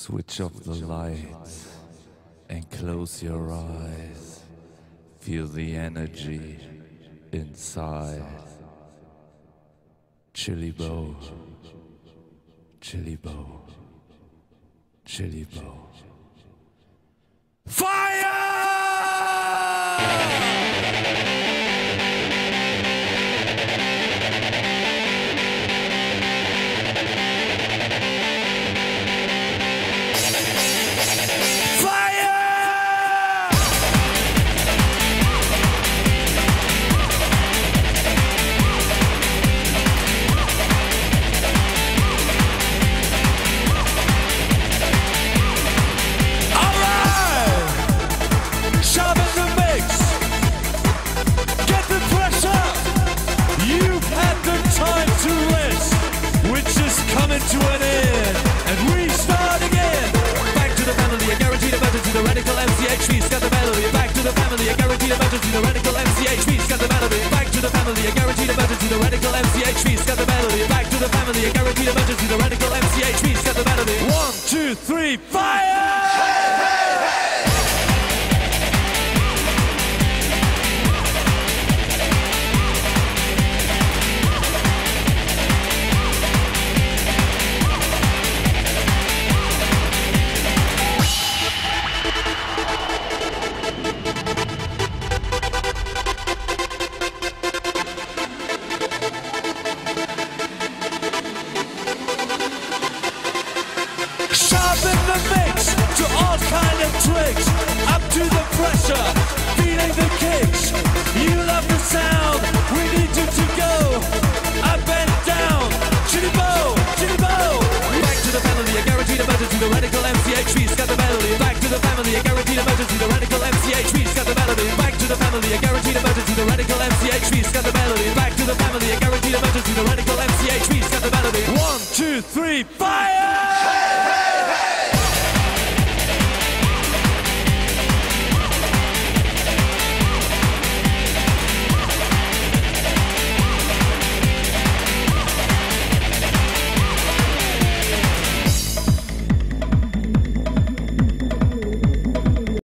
Switch off the lights and close your eyes. Feel the energy inside. Chili Bow, Chili Bow, Chili Bow. Fire! MCHP's got the melody. Back to the family, a guaranteed emergency, the radical MCHP's got the melody. One, two, three, fire! Pressure, feeling the kicks. You love the sound, we need you to go. Up and down, chitty bow. Back to the family, a guaranteed emergency. The radical MCHP's got the melody. Back to the family, a guaranteed emergency. The radical MCHP's got the melody. Back to the family, a guaranteed emergency. The radical MCHP's got the melody. Back to the family, a guaranteed emergency. The radical MCHP's got the melody. One, two, three, fire!